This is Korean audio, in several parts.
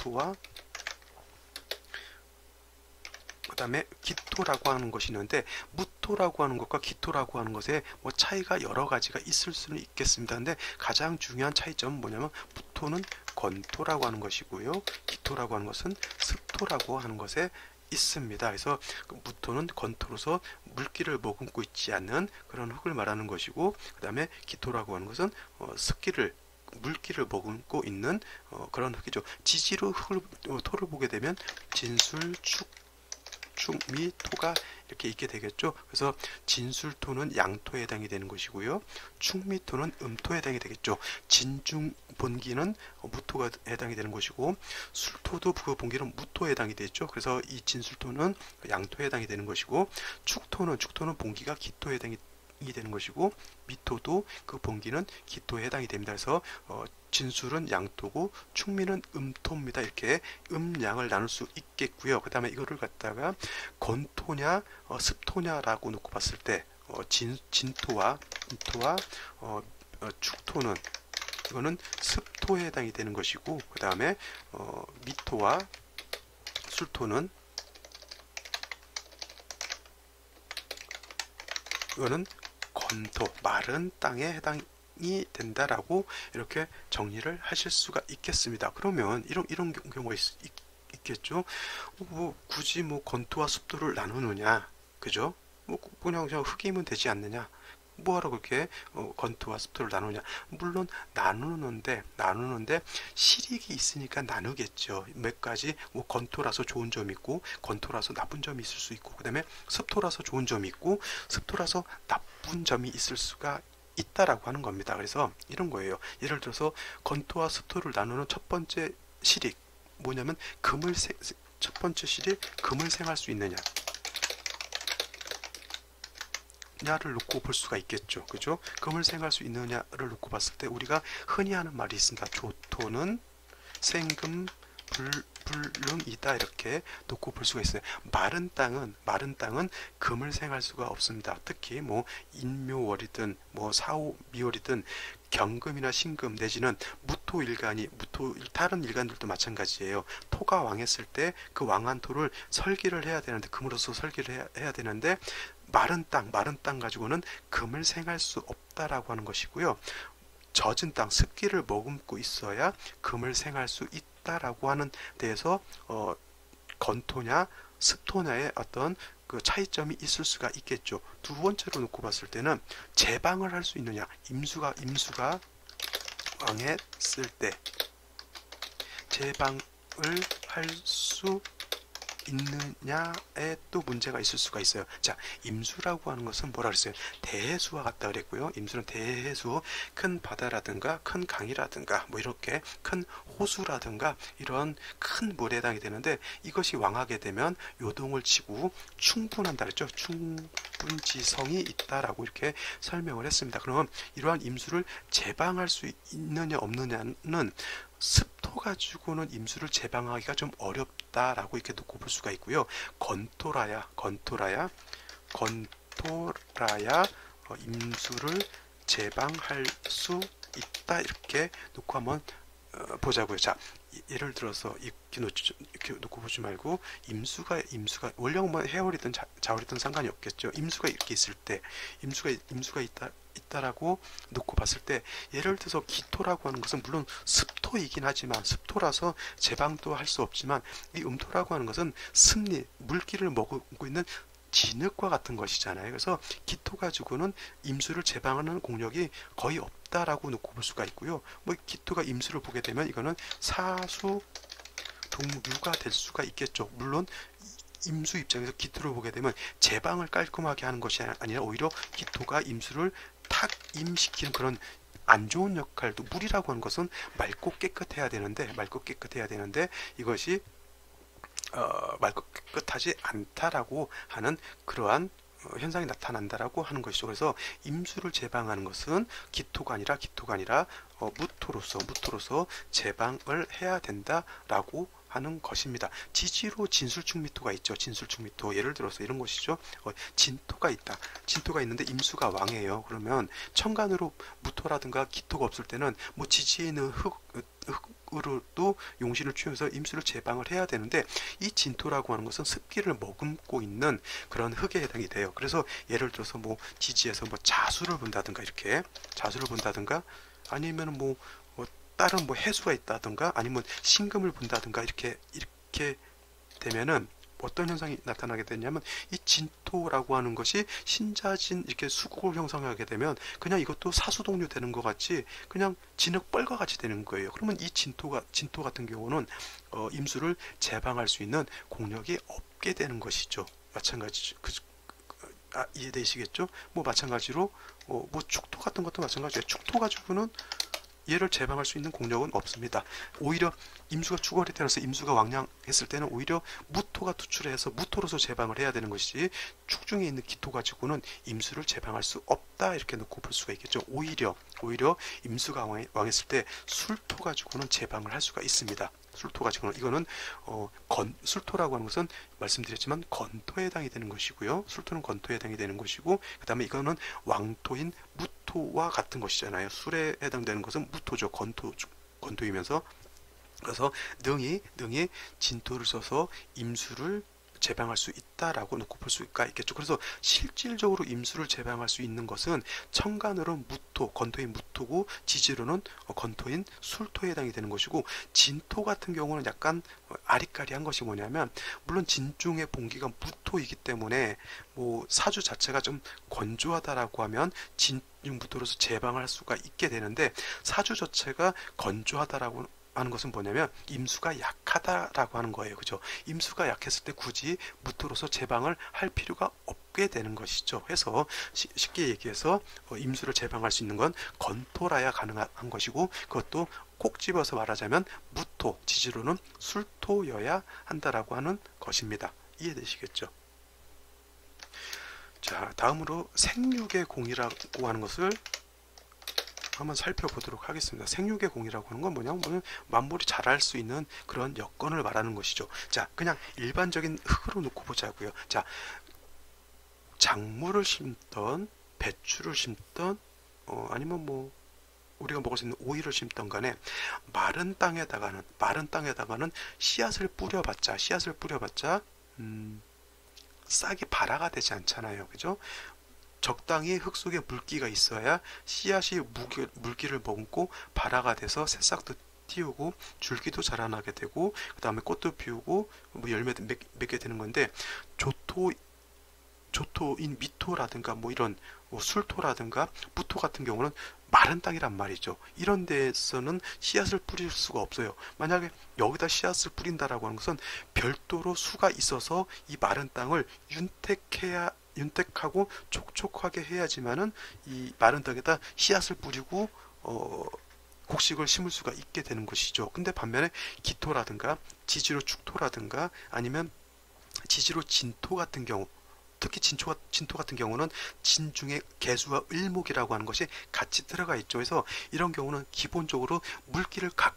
무토와 그 다음에 기토라고 하는 것이 있는데 무토라고 하는 것과 기토라고 하는 것에 뭐 차이가 여러 가지가 있을 수는 있겠습니다. 근데 가장 중요한 차이점은 뭐냐면 무토는 건토라고 하는 것이고요. 기토라고 하는 것은 습토라고 하는 것에 있습니다. 그래서 그 무토는 건토로서 물기를 머금고 있지 않는 그런 흙을 말하는 것이고 그 다음에 기토라고 하는 것은 어, 습기를 물기를 머금고 있는 어, 그런 흙이죠. 지지로 흙을 어, 토를 보게 되면 진술, 축, 축미, 토가 이렇게 있게 되겠죠. 그래서 진술토는 양토에 해당이 되는 것이고요. 축미토는 음토에 해당이 되겠죠. 진중 본기는 무토가 해당이 되는 것이고 술토도 그 본기는 무토에 해당이 되죠. 그래서 이 진술토는 양토에 해당이 되는 것이고 축토는 축토는 본기가 기토에 해당이 되는 것이고 미토도 그 본기는 기토에 해당이 됩니다. 그래서 어, 진술은 양토고 충미는 음토입니다. 이렇게 음양을 나눌 수 있겠고요. 그 다음에 이거를 갖다가 건토냐 어, 습토냐라고 놓고 봤을 때 어, 진, 진토와 음토와 어, 어, 축토는 이거는 습토에 해당이 되는 것이고 그 다음에 어, 미토와 술토는 이거는 건토 마른 땅에 해당이 된다라고 이렇게 정리를 하실 수가 있겠습니다. 그러면 이런 이런 경우가 있, 있 겠죠 뭐 굳이 뭐 건토와 습도를 나누느냐, 그죠? 뭐 그냥 그냥 흙이면 되지 않느냐? 뭐하러 그렇게 어, 건토와 습도를 나누냐? 물론 나누는데 나누는데 실익이 있으니까 나누겠죠. 몇 가지 뭐 건토라서 좋은 점이 있고 건토라서 나쁜 점이 있을 수 있고 그 다음에 습토라서 좋은 점이 있고 습토라서 나쁜 점이 있을 수가 있다라고 하는 겁니다. 그래서 이런 거예요. 예를 들어서 건토와 습토를 나누는 첫 번째 실익 뭐냐면 금을 세, 첫 번째 실익 금을 생할 수 있느냐 냐를 놓고 볼 수가 있겠죠. 그죠? 금을 생할 수 있느냐를 놓고 봤을 때 우리가 흔히 하는 말이 있습니다. 조토는 생금 불, 불능이다 이렇게 놓고 볼 수가 있어요. 마른 땅은 마른 땅은 금을 생할 수가 없습니다. 특히 뭐 인묘월이든 뭐 사오미월이든 경금이나 신금 내지는 무토일간이 무토 다른 일간들도 마찬가지예요. 토가 왕했을 때 그 왕한 토를 설기를 해야 되는데 금으로서 설기를 해야, 해야 되는데 마른 땅, 마른 땅 가지고는 금을 생할 수 없다라고 하는 것이고요. 젖은 땅, 습기를 머금고 있어야 금을 생할 수 있다라고 하는 데에서 어, 건토냐 습토냐의 어떤 그 차이점이 있을 수가 있겠죠. 두 번째로 놓고 봤을 때는 제방을 할 수 있느냐, 임수가 임수가 왕했을 때 제방을 할 수 있느냐에 또 문제가 있을 수가 있어요. 자, 임수라고 하는 것은 뭐라 그랬어요? 대해수와 같다 그랬고요. 임수는 대해수, 큰 바다라든가 큰 강이라든가 뭐 이렇게 큰 호수라든가 이런 큰 물에 해당이 되는데 이것이 왕하게 되면 요동을 치고 충분한다 그랬죠. 충분지성이 있다라고 이렇게 설명을 했습니다. 그럼 이러한 임수를 제방할 수 있느냐 없느냐는 습 토 가지고는 임수를 제방하기가 좀 어렵다라고 이렇게 놓고 볼 수가 있고요. 건토라야, 건토라야, 건토라야 어, 임수를 제방할 수 있다 이렇게 놓고 한번 어, 보자고요. 자, 예를 들어서 이렇게, 놓지, 이렇게 놓고 보지 말고 임수가 임수가 원령뭐 해월이든 자, 자월이든 상관이 없겠죠. 임수가 이렇게 있을 때 임수가 임수가 있다 있다라고 놓고 봤을 때 예를 들어서 기토라고 하는 것은 물론 습토이긴 하지만 습토라서 제방도 할 수 없지만 이 음토라고 하는 것은 습리 물기를 먹고 있는 진흙과 같은 것이잖아요. 그래서 기토 가지고는 임수를 제방하는 공력이 거의 없다라고 놓고 볼 수가 있고요. 뭐 기토가 임수를 보게 되면 이거는 사수 동류가 될 수가 있겠죠. 물론 임수 입장에서 기토를 보게 되면 제방을 깔끔하게 하는 것이 아니라 오히려 기토가 임수를 탁 임시키는 그런 안 좋은 역할도 물이라고 하는 것은 맑고 깨끗해야 되는데 맑고 깨끗해야 되는데 이것이 어, 맑고 깨끗하지 않다라고 하는 그러한 어, 현상이 나타난다라고 하는 것이죠. 그래서 임수를 제방하는 것은 기토가 아니라 기토가 아니라 어, 무토로서 무토로서 제방을 해야 된다라고 하는 것입니다. 지지로 진술충미토가 있죠. 진술충미토 예를 들어서 이런 것이죠. 어, 진토가 있다. 진토가 있는데 임수가 왕이에요. 그러면 천간으로 무토라든가 기토가 없을 때는 뭐 지지에 있는 흙, 흙 으로도 용신을 취해서 임수를 제방을 해야 되는데 이 진토라고 하는 것은 습기를 머금고 있는 그런 흙에 해당이 돼요. 그래서 예를 들어서 뭐 지지에서 뭐 자수를 본다든가 이렇게 자수를 본다든가 아니면 뭐, 뭐 다른 뭐 해수가 있다든가 아니면 신금을 본다든가 이렇게 이렇게 되면은 어떤 현상이 나타나게 되냐면 이 진토라고 하는 것이 신자진 이렇게 수국을 형성하게 되면 그냥 이것도 사수동류 되는 것 같이 그냥 진흙벌과 같이 되는 거예요. 그러면 이 진토가 진토 같은 경우는 어, 임수를 제방할 수 있는 공력이 없게 되는 것이죠. 마찬가지죠. 그, 그, 아, 이해되시겠죠? 뭐 마찬가지로 어, 뭐 축토 같은 것도 마찬가지예요. 축토 가지고는 얘를 제방할 수 있는 공력은 없습니다. 오히려 임수가 추월이 되어서 임수가 왕량했을 때는 오히려 무토가 투출해서 무토로서 제방을 해야 되는 것이지 축중에 있는 기토 가지고는 임수를 제방할 수 없다 이렇게 놓고 볼 수가 있겠죠. 오히려 오히려 임수가 왕했을 때 술토 가지고는 제방을 할 수가 있습니다. 술토 가지고는 이거는 어, 건 술토라고 하는 것은 말씀드렸지만 건토에 해당이 되는 것이고요. 술토는 건토에 해당이 되는 것이고 그다음에 이거는 왕토인 무토 와 같은 것이잖아요. 술에 해당되는 것은 무토죠. 건토 건토이면서 그래서 능이 능이 진토를 써서 임수를 제방할 수 있다라고 놓고 볼 수가 있겠죠. 그래서 실질적으로 임수를 제방할 수 있는 것은 청간으로는 무토, 건토인 무토고 지지로는 어, 건토인 술토에 해당이 되는 것이고 진토 같은 경우는 약간 어, 아리까리한 것이 뭐냐면 물론 진중의 봉기가 무토이기 때문에 뭐 사주 자체가 좀 건조하다라고 하면 진중무토로서 제방할 수가 있게 되는데 사주 자체가 건조하다라고 하는 것은 뭐냐면 임수가 약하다라고 하는 거예요. 그죠? 임수가 약했을 때 굳이 무토로서 제방을 할 필요가 없게 되는 것이죠. 해서 쉽게 얘기해서 어, 임수를 제방할 수 있는 건 건토라야 가능한 것이고 그것도 꼭 집어서 말하자면 무토, 지지로는 술토여야 한다라고 하는 것입니다. 이해되시겠죠? 자, 다음으로 생육의 공이라고 하는 것을 한번 살펴보도록 하겠습니다. 생육의 공이라고 하는 건 뭐냐면 만물이 자랄 수 있는 그런 여건을 말하는 것이죠. 자, 그냥 일반적인 흙으로 놓고 보자고요. 자, 작물을 심던 배추를 심던 어, 아니면 뭐 우리가 먹을 수 있는 오이를 심던 간에 마른 땅에다가는 마른 땅에다가는 씨앗을 뿌려봤자 씨앗을 뿌려봤자 음, 싹이 발화가 되지 않잖아요. 그죠? 적당히 흙 속에 물기가 있어야 씨앗이 무기, 물기를 머금고 발화가 돼서 새싹도 띄우고 줄기도 자라나게 되고 그 다음에 꽃도 피우고 뭐 열매도 맺게 되는 건데 조토 조토인 미토라든가 뭐 이런 뭐 술토라든가 무토 같은 경우는 마른 땅이란 말이죠. 이런 데서는 씨앗을 뿌릴 수가 없어요. 만약에 여기다 씨앗을 뿌린다라고 하는 것은 별도로 수가 있어서 이 마른 땅을 윤택해야 윤택하고 촉촉하게 해야지만은 이 마른 땅에다 씨앗을 뿌리고 어, 곡식을 심을 수가 있게 되는 것이죠. 근데 반면에 기토라든가 지지로 축토라든가 아니면 지지로 진토 같은 경우 특히 진토, 진토 같은 경우는 진중에 개수와 을목이라고 하는 것이 같이 들어가 있죠. 그래서 이런 경우는 기본적으로 물기를 각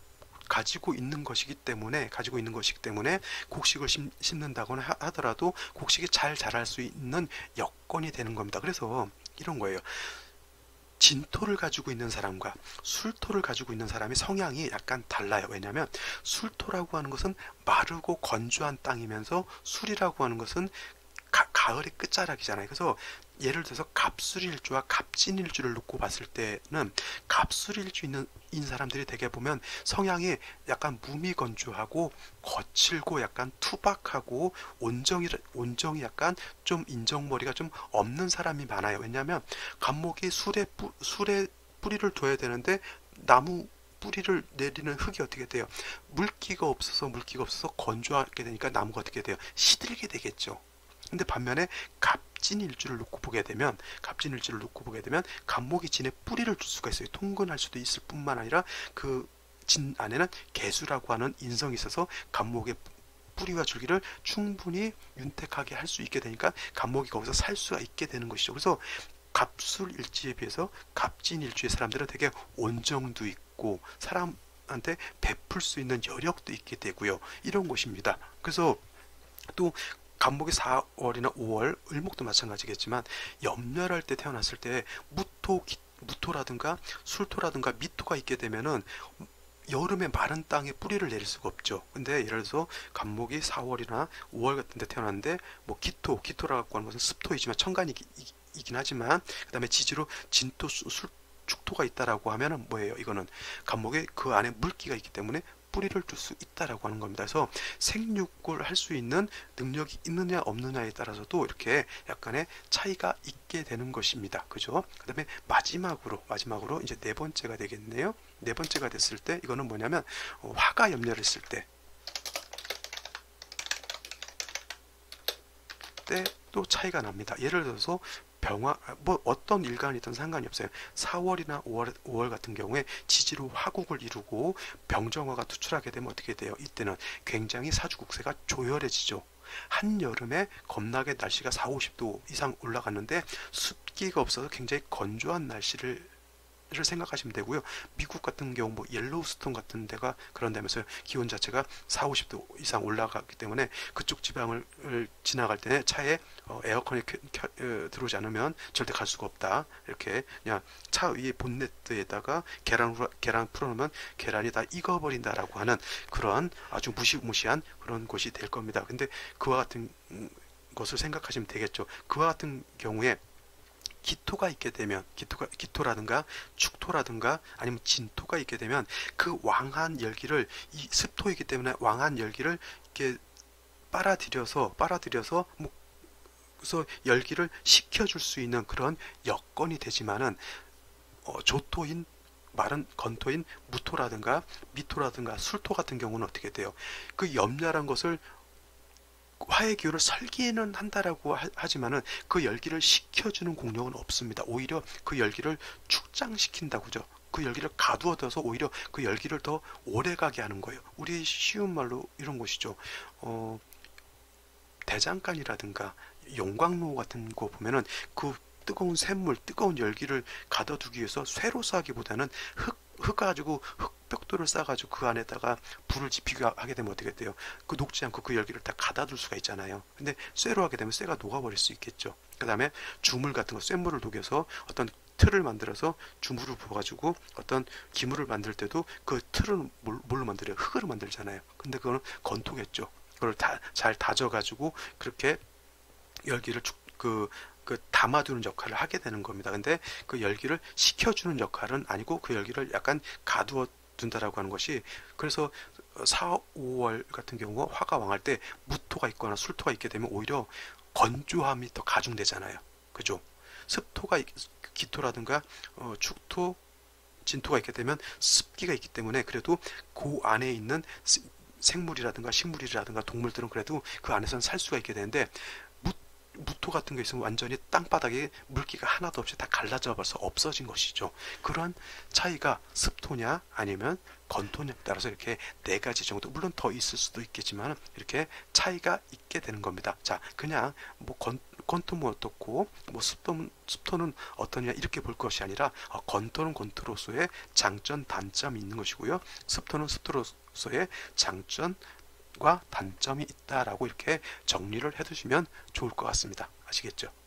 가지고 있는 것이기 때문에 가지고 있는 것이기 때문에 곡식을 심, 심는다거나 하더라도 곡식이 잘 자랄 수 있는 여건이 되는 겁니다. 그래서 이런 거예요. 진토를 가지고 있는 사람과 술토를 가지고 있는 사람이 성향이 약간 달라요. 왜냐하면 술토라고 하는 것은 마르고 건조한 땅이면서 술이라고 하는 것은 가, 가을의 끝자락이잖아요. 그래서 예를 들어서 갑술일주와 갑진일주를 놓고 봤을 때는 갑술일주 있는 인 사람들이 되게 보면 성향이 약간 무미건조하고 거칠고 약간 투박하고 온정이 온정이 약간 좀 인정머리가 좀 없는 사람이 많아요. 왜냐하면 갑목이 술에 뿌, 술에 뿌리를 둬야 되는데 나무 뿌리를 내리는 흙이 어떻게 돼요? 물기가 없어서 물기가 없어서 건조하게 되니까 나무가 어떻게 돼요? 시들게 되겠죠. 근데 반면에 갑진일주를 놓고 보게 되면 갑진일주를 놓고 보게 되면 갑목이 진에 뿌리를 둘 수가 있어요. 통근할 수도 있을 뿐만 아니라 그 진 안에는 개수라고 하는 인성이 있어서 갑목의 뿌리와 줄기를 충분히 윤택하게 할 수 있게 되니까 갑목이 거기서 살 수가 있게 되는 것이죠. 그래서 갑술일지에 비해서 갑진일주의 사람들은 되게 온정도 있고 사람 한테 베풀 수 있는 여력도 있게 되고요. 이런 것입니다. 그래서 또 간목이 4월이나 5월, 을목도 마찬가지겠지만 염렬할 때 태어났을 때 무토, 무토라든가 술토라든가 미토가 있게 되면은 여름에 마른 땅에 뿌리를 내릴 수가 없죠. 근데 예를 들어서 감목이 4월이나 5월 같은 데 태어났는데 뭐 기토, 기토라고 하는 것은 습토이지만 천간이긴 하지만 그다음에 지지로 진토, 술, 축토가 있다라고 하면은 뭐예요? 이거는 감목에 그 안에 물기가 있기 때문에 뿌리를 둘 수 있다라고 하는 겁니다. 그래서 생육을 할 수 있는 능력이 있느냐 없느냐에 따라서도 이렇게 약간의 차이가 있게 되는 것입니다. 그죠? 그 다음에 마지막으로 마지막으로 이제 네 번째가 되겠네요. 네 번째가 됐을 때 이거는 뭐냐면 어, 화가 염려했을 때 때도 차이가 납니다. 예를 들어서 병화 뭐 어떤 일간이든 상관이 없어요. 4월이나 5월 5월 같은 경우에 지지로 화국을 이루고 병정화가 투출하게 되면 어떻게 돼요? 이때는 굉장히 사주국세가 조열해지죠. 한여름에 겁나게 날씨가 4, 50도 이상 올라갔는데 습기가 없어서 굉장히 건조한 날씨를 를 생각하시면 되고요. 미국 같은 경우 뭐 옐로우스톤 같은 데가 그런다면서요. 기온 자체가 4, 50도 이상 올라가기 때문에 그쪽 지방을 지나갈 때 차에 어, 에어컨이 켜, 켜, 어, 들어오지 않으면 절대 갈 수가 없다. 이렇게 그냥 차 위에 본네트에다가 계란 계란 풀어놓으면 계란이 다 익어버린다라고 하는 그런 아주 무시무시한 그런 곳이 될 겁니다. 근데 그와 같은 음, 것을 생각하시면 되겠죠. 그와 같은 경우에 기토가 있게 되면 기토가 기토라든가 축토라든가 아니면 진토가 있게 되면 그 왕한 열기를 이 습토이기 때문에 왕한 열기를 이렇게 빨아들여서 빨아들여서 뭐 그래서 열기를 식혀줄 수 있는 그런 여건이 되지만은 어, 조토인 마른 건토인 무토라든가 미토라든가 술토 같은 경우는 어떻게 돼요? 그 염려란 것을 화의 기운을 설기는 한다라고 하지만은 그 열기를 식혀주는 공력은 없습니다. 오히려 그 열기를 축장시킨다고죠. 그 열기를 가두어둬서 오히려 그 열기를 더 오래 가게 하는 거예요. 우리 쉬운 말로 이런 것이죠. 어, 대장간이라든가 용광로 같은 거 보면은 그 뜨거운 샘물, 뜨거운 열기를 가둬두기 위해서 쇠로 싸기보다는 흙, 흙 가지고 흙 벽돌을 쌓아가지고 그 안에다가 불을 지피게 하게 되면 어떻게 돼요? 그 녹지 않고 그 열기를 다 가다둘 수가 있잖아요. 근데 쇠로 하게 되면 쇠가 녹아버릴 수 있겠죠. 그 다음에 주물 같은 거, 쇠물을 녹여서 어떤 틀을 만들어서 주물을 부어가지고 어떤 기물을 만들 때도 그 틀은 뭘로 만들어요? 흙으로 만들잖아요. 근데 그거는 건토겠죠. 그걸 다 잘 다져가지고 그렇게 열기를 축, 그, 그 담아두는 역할을 하게 되는 겁니다. 근데 그 열기를 식혀주는 역할은 아니고 그 열기를 약간 가두어 둔다라고 하는 것이 그래서 4, 5월 같은 경우 화가 왕할 때 무토가 있거나 술토가 있게 되면 오히려 건조함이 더 가중되잖아요. 그죠? 습토가 기토라든가 어, 축토, 진토가 있게 되면 습기가 있기 때문에 그래도 그 안에 있는 생물이라든가 식물이라든가 동물들은 그래도 그 안에서는 살 수가 있게 되는데 무토 같은 게 있으면 완전히 땅바닥에 물기가 하나도 없이 다 갈라져 버서 없어진 것이죠. 그러한 차이가 습토냐 아니면 건토냐에 따라서 이렇게 네 가지 정도 물론 더 있을 수도 있겠지만 이렇게 차이가 있게 되는 겁니다. 자, 그냥 뭐 건, 건토 뭐 어떻고 뭐 습토, 습토는 어떠냐 이렇게 볼 것이 아니라 어, 건토는 건토로서의 장점 단점이 있는 것이고요. 습토는 습토로서의 장점 과 단점이 있다라고 이렇게 정리를 해두시면 좋을 것 같습니다. 아시겠죠?